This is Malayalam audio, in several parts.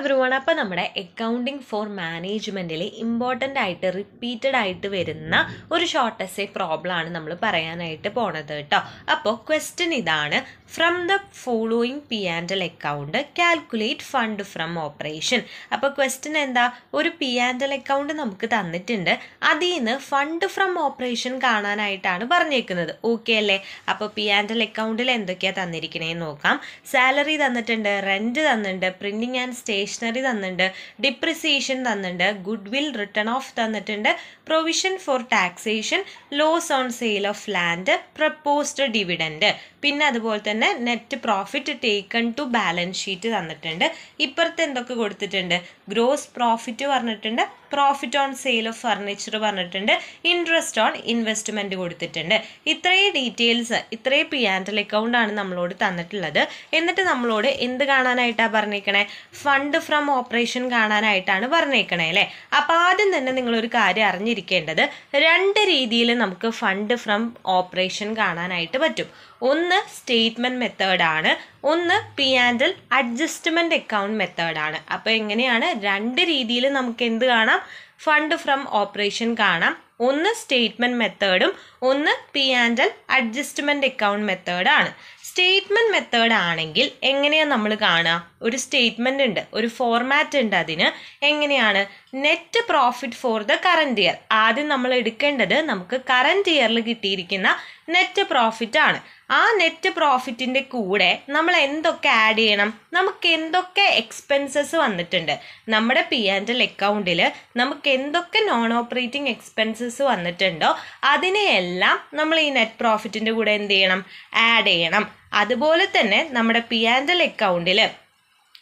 ಅವರು വൺ അപ്പോൾ നമ്മുടെ അക്കൗണ്ടിങ് ഫോർ മാനേജ്മെന്റിൽ ഇമ്പോർട്ടന്റ് ആയിട്ട് റിപ്പീറ്റഡ് ആയിട്ട് വരുന്ന ഒരു ഷോർട്ട് എസ്സേ പ്രോബ്ലം ആണ് നമ്മൾ പറയാനായിട്ട് പോണത് കേട്ടോ. അപ്പോൾ ക്വസ്റ്റ്യൻ ഇതാണ്. From the following P and L account calculate fund from operation അപ്പോൾ ക്വസ്റ്റ്യൻ എന്താ? ഒരു പി ആൻഡ് എൽ അക്കൗണ്ട് നമുക്ക് തന്നിട്ടുണ്ട്. അതിൽ നിന്ന് ഫണ്ട് ഫ്രം ഓപ്പറേഷൻ കാണാനായിട്ടാണ് പറഞ്ഞേക്കുന്നത്. ഓക്കെ അല്ലേ? അപ്പോൾ പി ആൻഡ് എൽ അക്കൗണ്ടിൽ എന്തൊക്കെയാണ് തന്നിരിക്കണേന്ന് നോക്കാം. സാലറി തന്നിട്ടുണ്ട് റെന്റ് തന്നിട്ടുണ്ട് പ്രിന്റിങ് ആൻഡ് സ്റ്റേഷനറി തന്നിട്ടുണ്ട് ഡിപ്രിസിയേഷൻ തന്നിട്ടുണ്ട് ഗുഡ് വിൽ റിട്ടേൺ ഓഫ് തന്നിട്ടുണ്ട് provision for taxation loss on sale of land proposed dividend പിന്നെ അതുപോലെ തന്നെ net profit taken to balance sheet തന്നിട്ടുണ്ട്. ഇപ്പുറത്ത് എന്തൊക്കെ കൊടുത്തിട്ടുണ്ട്? ഗ്രോസ് പ്രോഫിറ്റ് പറഞ്ഞിട്ടുണ്ട് profit on sale of furniture പറഞ്ഞിട്ടുണ്ട്. ഇൻട്രസ്റ്റ് ഓൺ ഇൻവെസ്റ്റ്മെന്റ് കൊടുത്തിട്ടുണ്ട്. ഇത്രയും ഡീറ്റെയിൽസ് ഇത്രയും പി ആൻഡ് അക്കൗണ്ട് ആണ് നമ്മളോട് തന്നിട്ടുള്ളത്. എന്നിട്ട് നമ്മളോട് എന്ത് കാണാനായിട്ടാണ് പറഞ്ഞേക്കണേ? ഫണ്ട് ഫ്രം ഓപ്പറേഷൻ കാണാനായിട്ടാണ് പറഞ്ഞേക്കണേ അല്ലേ? അപ്പോൾ ആദ്യം തന്നെ നിങ്ങളൊരു കാര്യം അറിഞ്ഞിരിക്കേണ്ടത് രണ്ട് രീതിയിൽ നമുക്ക് ഫണ്ട് ഫ്രം ഓപ്പറേഷൻ കാണാനായിട്ട് പറ്റും. ഒന്ന് സ്റ്റേറ്റ്മെന്റ് മെത്തേഡാണ് ഒന്ന് പി ആൻഡിൽ അഡ്ജസ്റ്റ്മെന്റ് അക്കൗണ്ട് മെത്തേഡാണ് അപ്പോൾ എങ്ങനെയാണ്? രണ്ട് രീതിയിൽ നമുക്ക് എന്ത് കാണാം? ഫണ്ട് ഫ്രം ഓപ്പറേഷൻ കാണാം. ഒന്ന് സ്റ്റേറ്റ്മെന്റ് മെത്തേഡും ഒന്ന് P and L adjustment account മെത്തേഡാണ് സ്റ്റേറ്റ്മെന്റ് മെത്തേഡ് ആണെങ്കിൽ എങ്ങനെയാണ് നമ്മൾ കാണുക ഒരു സ്റ്റേറ്റ്മെന്റ് ഉണ്ട് ഒരു ഫോർമാറ്റ് ഉണ്ട് അതിന്. എങ്ങനെയാണ്? Net profit for the current year ആദ്യം നമ്മൾ എടുക്കേണ്ടത് നമുക്ക് കറന്റ് ഇയറിൽ കിട്ടിയിരിക്കുന്ന നെറ്റ് പ്രോഫിറ്റ് ആണ്. ആ നെറ്റ് പ്രോഫിറ്റിന്റെ കൂടെ നമ്മൾ എന്തൊക്കെ ആഡ് ചെയ്യണം? നമുക്ക് എന്തൊക്കെ എക്സ്പെൻസസ് വന്നിട്ടുണ്ട്? നമ്മുടെ പി ആൻഡ് എൽ അക്കൗണ്ടിൽ നമുക്ക് എന്തൊക്കെ നോൺ ഓപ്പറേറ്റിംഗ് എക്സ്പെൻസസ് വന്നിട്ടുണ്ടോ? അതിനെയെല്ലാം നമ്മൾ ഈ നെറ്റ് പ്രോഫിറ്റിന്റെ കൂടെ എന്ത് ചെയ്യണം? ആഡ് ചെയ്യണം. അതുപോലെ തന്നെ നമ്മുടെ പി ആൻഡ് എൽ അക്കൗണ്ടിൽ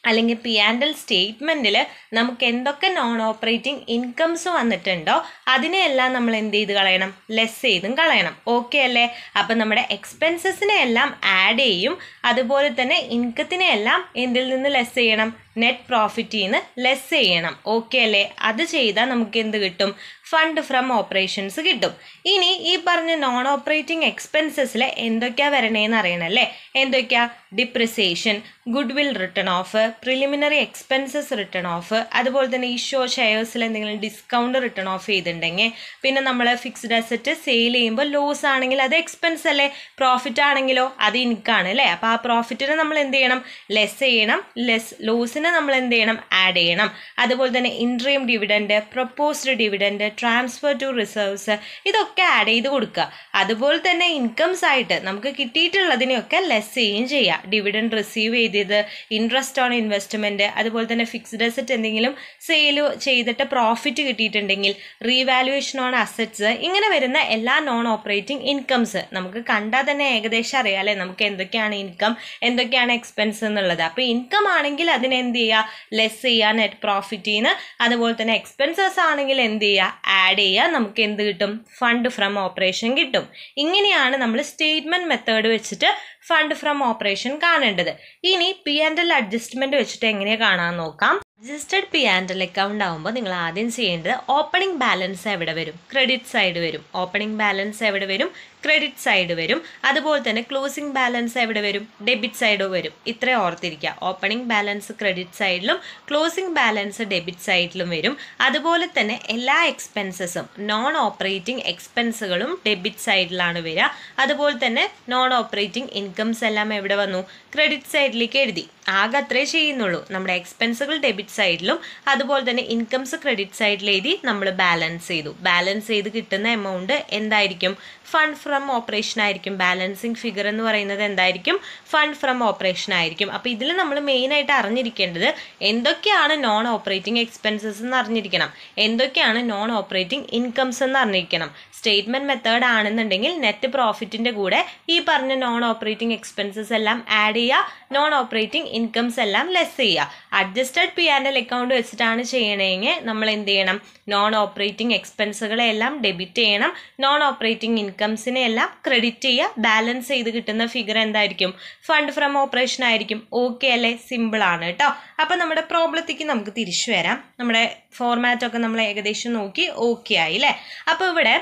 അല്ലെങ്കിൽ പി ആൻഡ് എൽ സ്റ്റേറ്റ്മെന്റിൽ നമുക്ക് എന്തൊക്കെ നോൺ ഓപ്പറേറ്റിംഗ് ഇൻകംസ് വന്നിട്ടുണ്ടോ അതിനെയെല്ലാം നമ്മൾ എന്ത് ചെയ്ത് കളയണം? ലെസ് ചെയ്തും കളയണം. ഓക്കെ അല്ലേ? അപ്പം നമ്മുടെ എക്സ്പെൻസസിനെ എല്ലാം ആഡ് ചെയ്യും. അതുപോലെ തന്നെ ഇൻകത്തിനെ എല്ലാം എന്തിൽ നിന്ന് ലെസ് ചെയ്യണം? നെറ്റ് പ്രോഫിറ്റിൽ നിന്ന് ലെസ് ചെയ്യണം. ഓക്കെ അല്ലേ? അത് ചെയ്താൽ നമുക്ക് എന്ത് കിട്ടും? ഫണ്ട് ഫ്രം ഓപ്പറേഷൻസ് കിട്ടും. ഇനി ഈ പറഞ്ഞ നോൺ ഓപ്പറേറ്റിംഗ് എക്സ്പെൻസസിൽ എന്തൊക്കെയാണ് വരണേന്ന് അറിയണല്ലേ? എന്തൊക്കെയാ? Depreciation goodwill written off preliminary expenses written off അതുപോലെ തന്നെ ഇഷ്യൂ ഷെയർസിൽ എന്തെങ്കിലും ഡിസ്കൗണ്ട് റിട്ടേൺ ഓഫ് ചെയ്തിട്ടുണ്ടെങ്കിൽ പിന്നെ നമ്മൾ ഫിക്സ്ഡ് അസറ്റ് സെയിൽ ചെയ്യുമ്പോൾ ലോസ് ആണെങ്കിൽ അത് എക്സ്പെൻസ് അല്ലേ? പ്രോഫിറ്റ് ആണെങ്കിലോ? അത് ഇൻകാണ് അല്ലേ? അപ്പോൾ ആ പ്രോഫിറ്റിനെ നമ്മൾ എന്ത് ചെയ്യണം? ലെസ് ചെയ്യണം. ലെസ് ലോസിനെ നമ്മൾ എന്ത് ചെയ്യണം? ആഡ് ചെയ്യണം. അതുപോലെ തന്നെ interim dividend proposed dividend transfer to reserves ഇതൊക്കെ ആഡ് ചെയ്ത് കൊടുക്കുക. അതുപോലെ തന്നെ ഇൻകംസ് ആയിട്ട് നമുക്ക് കിട്ടിയിട്ടുള്ളതിനെയൊക്കെ ലെസ് ചെയ്യുകയും ചെയ്യുക ഡിവിഡൻഡ് റിസീവ് ചെയ്തത് ഇൻട്രസ്റ്റ് ഓൺ ഇൻവെസ്റ്റ്മെന്റ് അതുപോലെ തന്നെ ഫിക്സ്ഡ് അസറ്റ് എന്തെങ്കിലും സെയിൽ ചെയ്തിട്ട് പ്രോഫിറ്റ് കിട്ടിയിട്ടുണ്ടെങ്കിൽ റീവാലുവേഷൻ ഓൺ അസറ്റ്സ് ഇങ്ങനെ വരുന്ന എല്ലാ നോൺ ഓപ്പറേറ്റിംഗ് ഇൻകംസ് നമുക്ക് കണ്ടാൽ തന്നെ ഏകദേശം അറിയാമല്ലേ നമുക്ക് എന്തൊക്കെയാണ് ഇൻകം എന്തൊക്കെയാണ് എക്സ്പെൻസ് എന്നുള്ളത്. അപ്പോൾ ഇൻകം ആണെങ്കിൽ അതിനെ ചെയ്യുക ലെസ് ചെയ്യുക നെറ്റ് പ്രോഫിറ്റിൽ നിന്ന് അതുപോലെ തന്നെ എക്സ്പെൻസസ് ആണെങ്കിൽ എന്ത് ചെയ്യുക ആഡ് ചെയ്യുക നമുക്ക് എന്ത് കിട്ടും? ഫണ്ട് ഫ്രം ഓപ്പറേഷൻ കിട്ടും. ഇങ്ങനെയാണ് നമ്മൾ സ്റ്റേറ്റ്മെന്റ് മെത്തേഡ് വെച്ചിട്ട് ഫണ്ട് ഫ്രം ഓപ്പറേഷൻ കാണേണ്ടത്. ഇനി പി ആൻഡ് എൽ അഡ്ജസ്റ്റ്മെന്റ് വെച്ചിട്ട് എങ്ങനെയാണ് കാണാൻ നോക്കാം. Adjusted P and L account ആകുമ്പോൾ നിങ്ങൾ ആദ്യം ചെയ്യേണ്ടത് ഓപ്പണിംഗ് ബാലൻസ് എവിടെ വരും? ക്രെഡിറ്റ് സൈഡ് വരും. ഓപ്പണിംഗ് ബാലൻസ് എവിടെ വരും? ക്രെഡിറ്റ് സൈഡ് വരും. അതുപോലെ തന്നെ ക്ലോസിംഗ് ബാലൻസ് എവിടെ വരും? ഡെബിറ്റ് സൈഡ് വരും. ഇത്ര ഓർത്തിരിക്കുക ഓപ്പണിംഗ് ബാലൻസ് ക്രെഡിറ്റ് സൈഡിലും ക്ലോസിംഗ് ബാലൻസ് ഡെബിറ്റ് സൈഡിലും വരും. അതുപോലെ തന്നെ എല്ലാ എക്സ്പെൻസസും നോൺ ഓപ്പറേറ്റിംഗ് എക്സ്പെൻസുകളും ഡെബിറ്റ് സൈഡിലാണ് വരിക അതുപോലെ തന്നെ നോൺ ഓപ്പറേറ്റിംഗ് ഇൻകംസ് എല്ലാം എവിടെ വന്നു? ക്രെഡിറ്റ് സൈഡിലേക്ക് എഴുതി. ആകെ അത്രേ ചെയ്യുന്നുള്ളൂ. നമ്മുടെ എക്സ്പെൻസുകൾ ഡെബിറ്റ് സൈഡിലും അതുപോലെ തന്നെ ഇൻകംസ് ക്രെഡിറ്റ് സൈഡിൽ എഴുതി നമ്മൾ ബാലൻസ് ചെയ്തു. ബാലൻസ് ചെയ്ത് കിട്ടുന്ന എമൗണ്ട് എന്തായിരിക്കും? ഫണ്ട് ഫ്രം ഓപ്പറേഷൻ ആയിരിക്കും. ബാലൻസിങ് ഫിഗർ എന്ന് പറയുന്നത് എന്തായിരിക്കും? ഫണ്ട് ഫ്രം ഓപ്പറേഷൻ ആയിരിക്കും. അപ്പോൾ ഇതിൽ നമ്മൾ മെയിനായിട്ട് അറിഞ്ഞിരിക്കേണ്ടത് എന്തൊക്കെയാണ് നോൺ ഓപ്പറേറ്റിംഗ് എക്സ്പെൻസസ് എന്ന് അറിഞ്ഞിരിക്കണം. എന്തൊക്കെയാണ് നോൺ ഓപ്പറേറ്റിംഗ് ഇൻകംസ് എന്ന് അറിഞ്ഞിരിക്കണം. സ്റ്റേറ്റ്മെന്റ് മെത്തേഡ് ആണെന്നുണ്ടെങ്കിൽ നെറ്റ് പ്രോഫിറ്റിന്റെ കൂടെ ഈ പറഞ്ഞ നോൺ ഓപ്പറേറ്റിംഗ് എക്സ്പെൻസസ് എല്ലാം ആഡ് ചെയ്യുക നോൺ ഓപ്പറേറ്റിംഗ് ഇൻകംസ് എല്ലാം ലെസ് ചെയ്യുക. Adjusted P and L account വെച്ചിട്ടാണ് ചെയ്യണമെങ്കിൽ നമ്മൾ എന്ത് ചെയ്യണം? നോൺ ഓപ്പറേറ്റിംഗ് എക്സ്പെൻസുകളെല്ലാം ഡെബിറ്റ് ചെയ്യണം. നോൺ ഓപ്പറേറ്റിംഗ് ഇൻകംസിനെ എല്ലാം ക്രെഡിറ്റ് ചെയ്യുക ബാലൻസ് ചെയ്ത് കിട്ടുന്ന ഫിഗർ എന്തായിരിക്കും? ഫണ്ട് ഫ്രം ഓപ്പറേഷൻ ആയിരിക്കും. ഓക്കെ അല്ലേ? സിമ്പിൾ ആണ് കേട്ടോ. അപ്പം നമ്മുടെ പ്രോബ്ലത്തേക്ക് നമുക്ക് തിരിച്ചു വരാം. നമ്മുടെ ഫോർമാറ്റൊക്കെ നമ്മൾ ഏകദേശം നോക്കി. ഓക്കെ ആയി അല്ലേ? അപ്പോൾ ഇവിടെ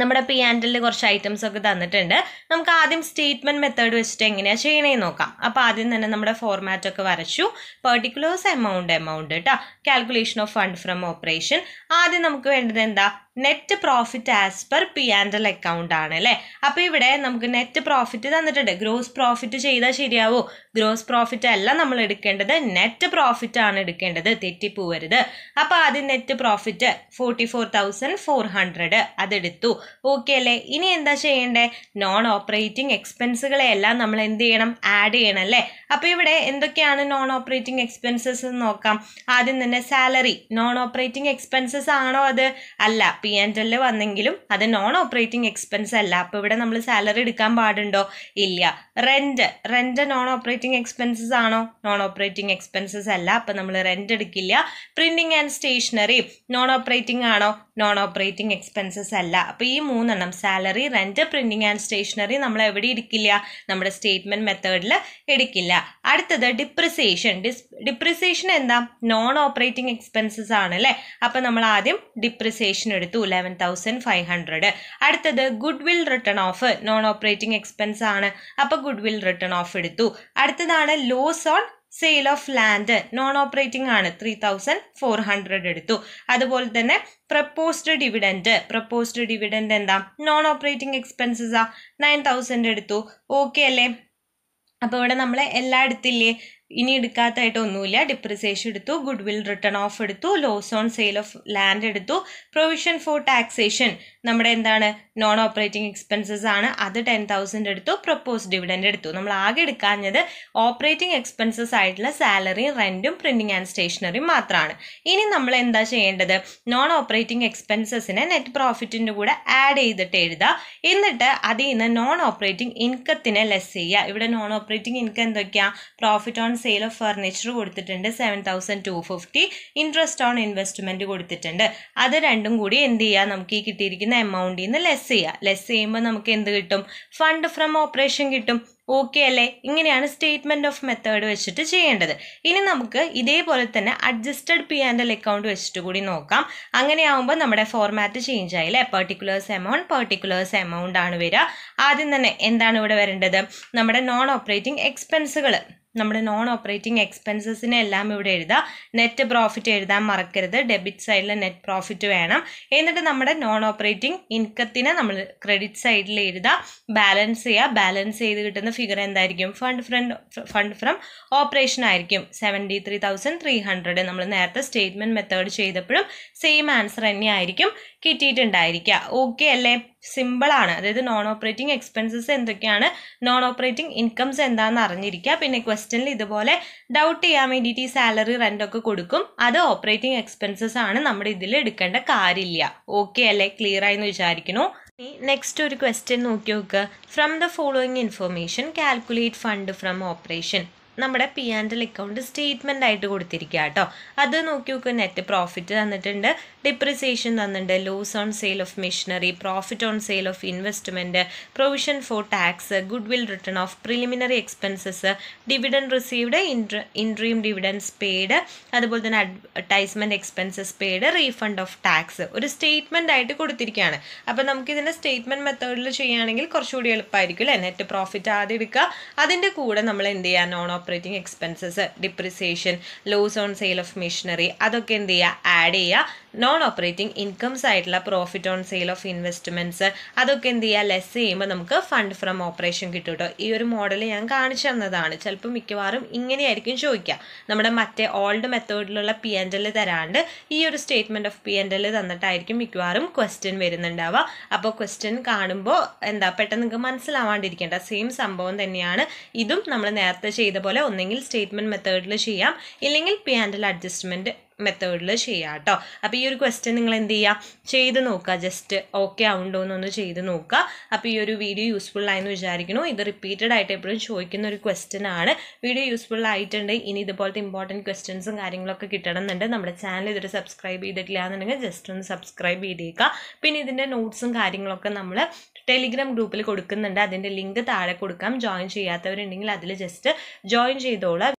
നമ്മുടെ പി ആൻഡിൽ കുറച്ച് ഐറ്റംസ് ഒക്കെ തന്നിട്ടുണ്ട്. നമുക്ക് ആദ്യം സ്റ്റേറ്റ്മെന്റ് മെത്തേഡ് വെച്ചിട്ട് എങ്ങനെയാണ് ചെയ്യണേന്ന് നോക്കാം. അപ്പോൾ ആദ്യം തന്നെ നമ്മുടെ ഫോർമാറ്റ് ഒക്കെ വരച്ചു. പെർട്ടിക്കുലേഴ്സ് എമൗണ്ട് എമൗണ്ട് കേട്ടോ calculation of fund from operation ആദ്യം നമുക്ക് വേണ്ടത് എന്താ? Net profit as per P and L account ആണ് അല്ലേ? അപ്പോൾ ഇവിടെ നമുക്ക് നെറ്റ് പ്രോഫിറ്റ് തന്നിട്ടുണ്ട്. ഗ്രോസ് പ്രോഫിറ്റ് ചെയ്താൽ ശരിയാവോ? ഗ്രോസ് പ്രോഫിറ്റ് അല്ല നമ്മൾ എടുക്കേണ്ടത്. നെറ്റ് പ്രോഫിറ്റ് ആണ് എടുക്കേണ്ടത്. തെറ്റിപ്പോവരുത്. അപ്പോൾ ആദ്യം net profit forty four thousand four hundred അതെടുത്തു. ഓക്കെ അല്ലേ? ഇനി എന്താ ചെയ്യേണ്ടേ? നോൺ ഓപ്പറേറ്റിംഗ് എക്സ്പെൻസുകളെല്ലാം നമ്മൾ എന്ത് ചെയ്യണം? ആഡ് ചെയ്യണം അല്ലേ? അപ്പോൾ ഇവിടെ എന്തൊക്കെയാണ് നോൺ ഓപ്പറേറ്റിംഗ് എക്സ്പെൻസസ് എന്ന് നോക്കാം. ആദ്യം തന്നെ സാലറി നോൺ ഓപ്പറേറ്റിംഗ് എക്സ്പെൻസസ് ആണോ അത്? അല്ല. പി ആൻഡ് എല്ലിൽ വന്നെങ്കിലും അത് നോൺ ഓപ്പറേറ്റിംഗ് എക്സ്പെൻസ് അല്ല. അപ്പോൾ ഇവിടെ നമ്മൾ സാലറി എടുക്കാൻ പാടുണ്ടോ? ഇല്ല. Rent rent non operating expenses ആണോ? നോൺ ഓപ്പറേറ്റിംഗ് എക്സ്പെൻസസ് അല്ല. അപ്പോൾ നമ്മൾ റെന്റ് എടുക്കില്ല. Printing and stationery non operating ആണോ? നോൺ ഓപ്പറേറ്റിംഗ് എക്സ്പെൻസസ് അല്ല. അപ്പോൾ ഈ മൂന്നെണ്ണം salary rent printing and stationery നമ്മൾ എവിടെ എടുക്കില്ല? നമ്മുടെ സ്റ്റേറ്റ്മെന്റ് മെത്തേഡിൽ എടുക്കില്ല. അടുത്തത് ഡിപ്രിസിയേഷൻ ഡിപ്രിസിയേഷൻ എന്താ? നോൺ ഓപ്പറേറ്റിംഗ് എക്സ്പെൻസസ് ആണ് അല്ലേ അപ്പോൾ നമ്മൾ ആദ്യം ഡിപ്രിസിയേഷൻ എടുത്തു. ലെവൻ തൗസൻഡ് ഫൈവ് ഹൺഡ്രഡ് അടുത്തത് goodwill written off non operating expense ആണ്. അപ്പോൾ ഗുഡ് വിൽ റിട്ടേൺ ഓഫ് എടുത്തു. അടുത്തതാണ് loss on sale of land non operating ആണ്. ത്രീ തൗസൻഡ് ഫോർ ഹൺഡ്രഡ് എടുത്തു. അതുപോലെ തന്നെ പ്രപ്പോസ്ഡ് ഡിവിഡൻഡ് പ്രപ്പോസ്ഡ് ഡിവിഡൻഡ് എന്താ? Non operating expenses nine thousand എടുത്തു. ഓക്കെ അല്ലേ? അപ്പോൾ ഇവിടെ നമ്മൾ എല്ലാം എടുത്തില്ലേ ഇനി എടുക്കാത്തതായിട്ട് ഒന്നുമില്ല. ഡിപ്രിസിയേഷൻ എടുത്തു ഗുഡ് വിൽ റിട്ടേൺ ഓഫ് എടുത്തു loss on sale of land എടുത്തു. പ്രൊവിഷൻ ഫോർ ടാക്സേഷൻ നമ്മുടെ എന്താണ്? നോൺ ഓപ്പറേറ്റിംഗ് എക്സ്പെൻസസ് ആണ്. അത് ടെൻ തൗസൻഡ് എടുത്തു പ്രൊപ്പോസ് ഡിവിഡൻഡ് എടുത്തു. നമ്മൾ ആകെ എടുക്കാഞ്ഞത് ഓപ്പറേറ്റിംഗ് എക്സ്പെൻസസ് ആയിട്ടുള്ള സാലറിയും റെന്റും പ്രിന്റിംഗ് ആൻഡ് സ്റ്റേഷനറിയും മാത്രമാണ്. ഇനി നമ്മൾ എന്താ ചെയ്യേണ്ടത്? നോൺ ഓപ്പറേറ്റിംഗ് എക്സ്പെൻസസിനെ നെറ്റ് പ്രോഫിറ്റിന്റെ കൂടെ ആഡ് ചെയ്തിട്ട് എഴുതുക എന്നിട്ട് അതിൽ നിന്ന് നോൺ ഓപ്പറേറ്റിംഗ് ഇൻകത്തിനെ ലെസ് ചെയ്യുക. ഇവിടെ നോൺ ഓപ്പറേറ്റിംഗ് ഇൻകം എന്തൊക്കെയാണ് profit on sale of furniture കൊടുത്തിട്ടുണ്ട്. Seven thousand two fifty interest on investment കൊടുത്തിട്ടുണ്ട്. അത് രണ്ടും കൂടി എന്ത് ചെയ്യുക നമുക്ക് ഈ കിട്ടിയിരിക്കുന്ന എമൗണ്ടിൽ നിന്ന് ലെസ് ചെയ്യുക ലെസ് ചെയ്യുമ്പോൾ നമുക്ക് എന്ത് കിട്ടും? ഫണ്ട് ഫ്രം ഓപ്പറേഷൻ കിട്ടും. ഓക്കെ അല്ലേ? ഇങ്ങനെയാണ് സ്റ്റേറ്റ്മെന്റ് ഓഫ് മെത്തേഡ് വെച്ചിട്ട് ചെയ്യേണ്ടത്. ഇനി നമുക്ക് ഇതേപോലെ തന്നെ adjusted P and L account വെച്ചിട്ട് കൂടി നോക്കാം. അങ്ങനെയാവുമ്പോൾ നമ്മുടെ ഫോർമാറ്റ് ചേഞ്ച് ആയില്ലേ പെർട്ടിക്കുലേഴ്സ് എമൗണ്ട് പെർട്ടിക്കുലേഴ്സ് എമൗണ്ട് ആണ് വരിക. ആദ്യം തന്നെ എന്താണ് ഇവിടെ വരേണ്ടത്? നമ്മുടെ നോൺ ഓപ്പറേറ്റിംഗ് എക്സ്പെൻസുകൾ നമ്മുടെ നോൺ ഓപ്പറേറ്റിംഗ് എക്സ്പെൻസസിനെ എല്ലാം ഇവിടെ എഴുതാം. നെറ്റ് പ്രോഫിറ്റ് എഴുതാൻ മറക്കരുത്. ഡെബിറ്റ് സൈഡിൽ നെറ്റ് പ്രോഫിറ്റ് വേണം. എന്നിട്ട് നമ്മുടെ നോൺ ഓപ്പറേറ്റിംഗ് ഇൻകത്തിനെ നമ്മൾ ക്രെഡിറ്റ് സൈഡിൽ എഴുതാം. ബാലൻസ് ചെയ്യുക ബാലൻസ് ചെയ്ത് കിട്ടുന്ന ഫിഗർ എന്തായിരിക്കും? Fund from fund from operation ആയിരിക്കും. Seventy three thousand three hundred നമ്മൾ നേരത്തെ സ്റ്റേറ്റ്മെന്റ് മെത്തേഡ് ചെയ്തപ്പോഴും സെയിം ആൻസർ തന്നെ ആയിരിക്കും കിട്ടിയിട്ടുണ്ടായിരിക്കുക. ഓക്കെ അല്ലേ? സിമ്പിൾ ആണ്. അതായത് നോൺ ഓപ്പറേറ്റിംഗ് എക്സ്പെൻസസ് എന്തൊക്കെയാണ്? നോൺ ഓപ്പറേറ്റിംഗ് ഇൻകംസ് എന്താണെന്ന് അറിഞ്ഞിരിക്കുക. പിന്നെ ക്വസ്റ്റനിൽ ഇതുപോലെ ഡൗട്ട് ചെയ്യാൻ വേണ്ടിയിട്ട് ഈ സാലറി റെന്റൊക്കെ കൊടുക്കും. അത് ഓപ്പറേറ്റിംഗ് എക്സ്പെൻസസ് ആണ്. നമ്മുടെ ഇതിൽ എടുക്കേണ്ട കാര്യമില്ല. ഓക്കെ അല്ലേ? ക്ലിയർ ആയി എന്ന് വിചാരിക്കുന്നു. നെക്സ്റ്റ് ഒരു ക്വസ്റ്റ്യൻ നോക്കി നോക്കുക from the following information calculate fund from operation നമ്മുടെ P and L account statement ആയിട്ട് കൊടുത്തിരിക്കുക കേട്ടോ അത് നോക്കി നോക്കുക നെറ്റ് പ്രോഫിറ്റ് തന്നിട്ടുണ്ട്. ഡിപ്രിസിയേഷൻ തന്നിട്ടുണ്ട്. Loss on sale of machinery profit on sale of investment provision for tax goodwill written off preliminary expenses dividend received interim dividends paid അതുപോലെ തന്നെ advertisement expenses paid refund of tax ഒരു സ്റ്റേറ്റ്മെന്റ് ആയിട്ട് കൊടുത്തിരിക്കുകയാണ് അപ്പോൾ നമുക്ക് ഇതിന്റെ സ്റ്റേറ്റ്മെന്റ് മെത്തേഡിൽ ചെയ്യുകയാണെങ്കിൽ കുറച്ചുകൂടി എളുപ്പമായിരിക്കും അല്ലേ നെറ്റ് പ്രോഫിറ്റ് ആദ്യം എടുക്കുക. അതിന്റെ കൂടെ നമ്മൾ എന്ത് ചെയ്യുക non operating expenses depreciation loss on sale of machinery അതൊക്കെ എന്ത് ചെയ്യുക? ആഡ് ചെയ്യുക. നോൺ ഓപ്പറേറ്റിംഗ് ഇൻകംസ് ആയിട്ടുള്ള profit on sale of investments അതൊക്കെ എന്ത് ചെയ്യുക ലെസ് ചെയ്യുമ്പോൾ നമുക്ക് ഫണ്ട് ഫ്രം ഓപ്പറേഷൻ കിട്ടും കേട്ടോ ഈ ഒരു മോഡൽ ഞാൻ കാണിച്ചു തന്നതാണ്. ചിലപ്പോൾ മിക്കവാറും ഇങ്ങനെയായിരിക്കും ചോദിക്കുക നമ്മുടെ മറ്റേ ഓൾഡ് മെത്തേഡിലുള്ള പി എൻ എൽ തരാണ്ട് ഈ ഒരു statement of P N L തന്നിട്ടായിരിക്കും മിക്കവാറും ക്വസ്റ്റ്യൻ വരുന്നുണ്ടാവുക. അപ്പോൾ ക്വസ്റ്റ്യൻ കാണുമ്പോൾ എന്താ? പെട്ടെന്ന് നിങ്ങൾക്ക് മനസ്സിലാവാണ്ടിരിക്കേണ്ട. സെയിം സംഭവം തന്നെയാണ്. ഇതും നമ്മൾ നേരത്തെ ചെയ്ത പോലെ ഒന്നെങ്കിൽ സ്റ്റേറ്റ്മെന്റ് മെത്തേഡിൽ ചെയ്യാം. ഇല്ലെങ്കിൽ പി ആൻഡ് എൽ അഡ്ജസ്റ്റ്മെന്റ് മെത്തേഡിൽ ചെയ്യാം കേട്ടോ അപ്പോൾ ഈ ഒരു ക്വസ്റ്റ്യൻ നിങ്ങൾ എന്ത് ചെയ്യുക ചെയ്ത് നോക്കുക ജസ്റ്റ് ഓക്കെ ആവുണ്ടോ എന്നൊന്ന് ചെയ്ത് നോക്കുക അപ്പോൾ ഈ ഒരു വീഡിയോ യൂസ്ഫുൾ ആയെന്ന് വിചാരിക്കുന്നു. ഇത് റിപ്പീറ്റഡ് ആയിട്ട് എപ്പോഴും ചോദിക്കുന്ന ഒരു ക്വസ്റ്റ്യൻ ആണ്. വീഡിയോ യൂസ്ഫുൾ ആയിട്ടുണ്ട്. ഇനി ഇതുപോലത്തെ ഇമ്പോർട്ടന്റ് ക്വസ്റ്റ്യൻസും കാര്യങ്ങളൊക്കെ കിട്ടണമെന്നുണ്ട്. നമ്മുടെ ചാനൽ ഇതൊരു സബ്സ്ക്രൈബ് ചെയ്തിട്ടില്ല എന്നുണ്ടെങ്കിൽ ജസ്റ്റ് ഒന്ന് സബ്സ്ക്രൈബ് ചെയ്തേക്കുക പിന്നെ ഇതിന്റെ നോട്ട്സും കാര്യങ്ങളൊക്കെ നമ്മൾ ടെലിഗ്രാം ഗ്രൂപ്പിൽ കൊടുക്കുന്നുണ്ട്. അതിന്റെ ലിങ്ക് താഴെ കൊടുക്കാം. ജോയിൻ ചെയ്യാത്തവരുണ്ടെങ്കിൽ അതിൽ ജസ്റ്റ് ജോയിൻ ചെയ്തോളാം.